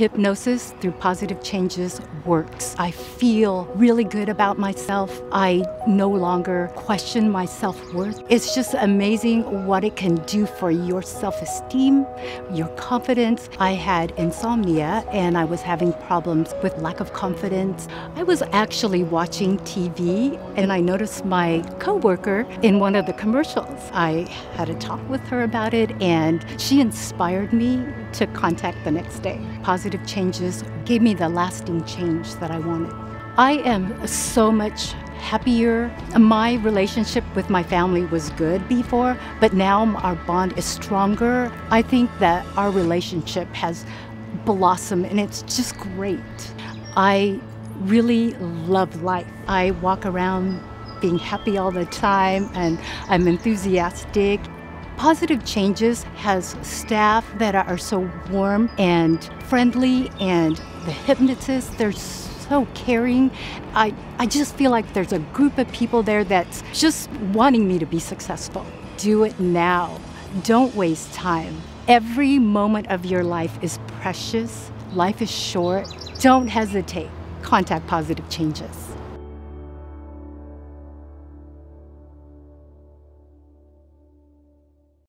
hypnosis through positive changes works. I feel really good about myself. I no longer question my self worth. It's just amazing what it can do for your self esteem, your confidence. I had insomnia and I was having problems with lack of confidence. I was actually watching TV and I noticed my coworker in one of the commercials. I had a talk with her about it and she inspired me to contact the next day. Positive changes gave me the lasting change that I wanted. I am so much happier. My relationship with my family was good before, but now our bond is stronger. I think that our relationship has blossomed and it's just great. I really love life. I walk around being happy all the time and I'm enthusiastic. Positive Changes has staff that are so warm and friendly and the hypnotists, they're so caring. I, I just feel like there's a group of people there that's just wanting me to be successful. Do it now. Don't waste time. Every moment of your life is precious. Life is short. Don't hesitate. Contact Positive Changes.